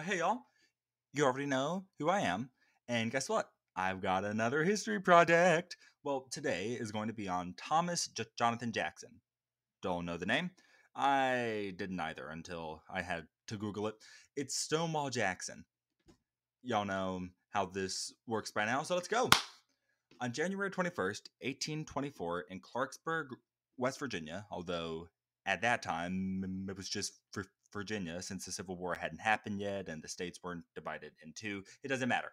But hey, y'all, you already know who I am. And guess what? I've got another history project. Well, today is going to be on Thomas J- Jonathan Jackson. Don't know the name? I didn't either until I had to Google it. It's Stonewall Jackson. Y'all know how this works by now, so let's go. On January 21st, 1824, in Clarksburg, West Virginia, although at that time it was just for Virginia since the Civil War hadn't happened yet and the states weren't divided in two, it doesn't matter.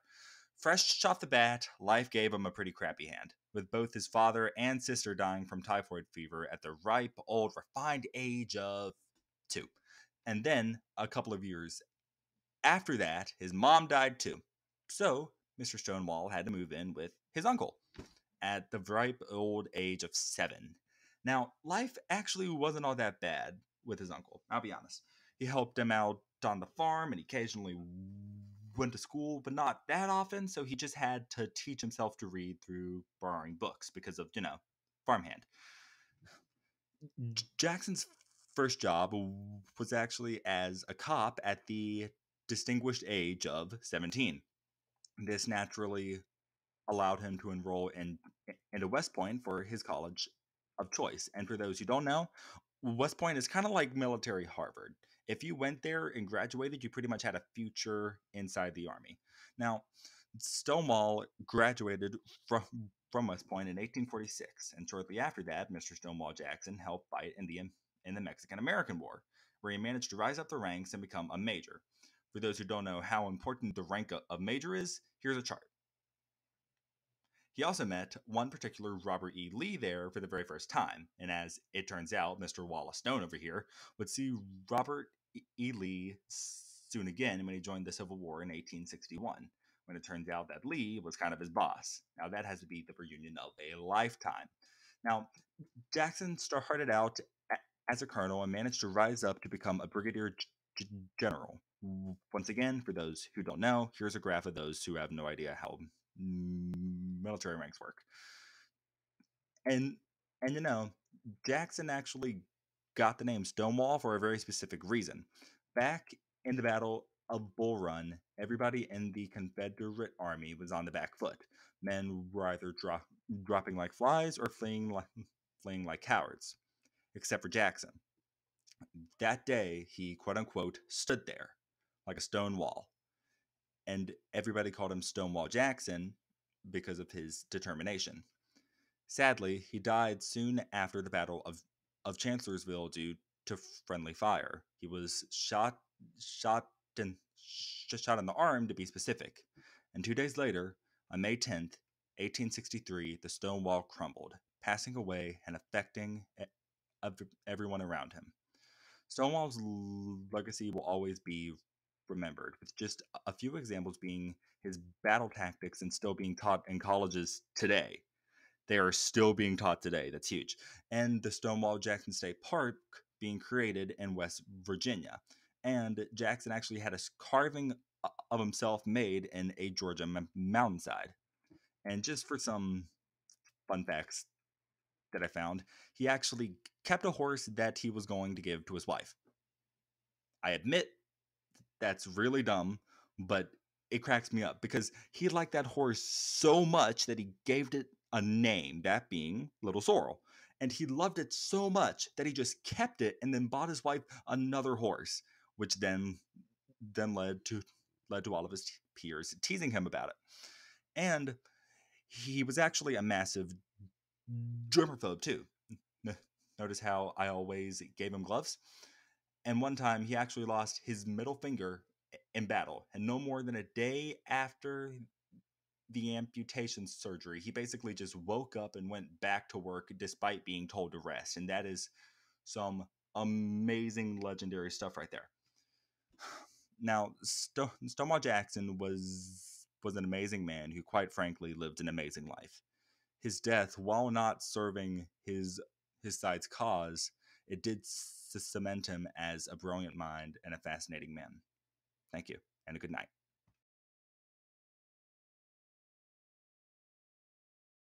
Fresh off the bat, life gave him a pretty crappy hand, with both his father and sister dying from typhoid fever at the ripe, old, refined age of two. And then, a couple of years after that, his mom died too. So, Mr. Stonewall had to move in with his uncle at the ripe old age of seven. Now, life actually wasn't all that bad with his uncle, I'll be honest. He helped him out on the farm and occasionally went to school, but not that often, so he just had to teach himself to read through borrowing books because of, you know, farmhand. J- mm. Jackson's first job was actually as a cop at the distinguished age of 17. This naturally allowed him to enroll in into West Point for his college of choice. And for those who don't know, West Point is kind of like military Harvard. If you went there and graduated, you pretty much had a future inside the army. Now, Stonewall graduated from from West Point in 1846, and shortly after that, Mr. Stonewall Jackson helped fight in the in the Mexican American War, where he managed to rise up the ranks and become a major. For those who don't know how important the rank of major is, here's a chart. He also met one particular Robert E. Lee there for the very first time, and as it turns out, Mr. Wallace Stone over here would see Robert E. Lee soon again when he joined the Civil War in 1861, when it turns out that Lee was kind of his boss. Now, that has to be the reunion of a lifetime. Now, Jackson started out as a colonel and managed to rise up to become a brigadier general. Once again, for those who don't know, here's a graph of those who have no idea how military ranks work. And and you know, Jackson actually got the name Stonewall for a very specific reason. Back in the Battle of Bull Run, everybody in the Confederate Army was on the back foot. Men were either drop, dropping like flies or fleeing like, fleeing like cowards, except for Jackson. That day, he quote unquote stood there like a stone wall. And everybody called him Stonewall Jackson because of his determination. Sadly, he died soon after the Battle of, of Chancellorsville due to friendly fire. He was shot shot in shot in the arm to be specific. And two days later, on May 10th, 1863, the stone wall crumbled, passing away and affecting everyone around him. Stonewall's legacy will always be remembered, with just a few examples being his battle tactics and still being taught in colleges today. They are still being taught today. That's huge. And the Stonewall Jackson State Park being created in West Virginia. And Jackson actually had a carving of himself made in a Georgia mountainside. And just for some fun facts that I found, he actually kept a horse that he was going to give to his wife. I admit that's really dumb, but it cracks me up because he liked that horse so much that he gave it a name, that being Little Sorrel. And he loved it so much that he just kept it and then bought his wife another horse, which then then led to led to all of his peers teasing him about it. And he was actually a massive germaphobe too. Notice how I always gave him gloves? And one time he actually lost his middle finger in battle. And no more than a day after the amputation surgery, he basically just woke up and went back to work despite being told to rest. And that is some amazing legendary stuff right there. Now, St- Stonewall Jackson was was an amazing man who quite frankly lived an amazing life. His death, while not serving his his side's cause, it did cement him as a brilliant mind and a fascinating man. Thank you, and a good night.